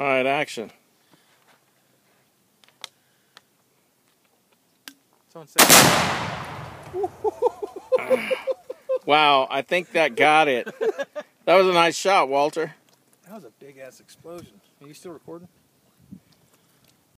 All right, action. Wow, I think that got it. That was a nice shot, Walter. That was a big ass explosion. Are you still recording?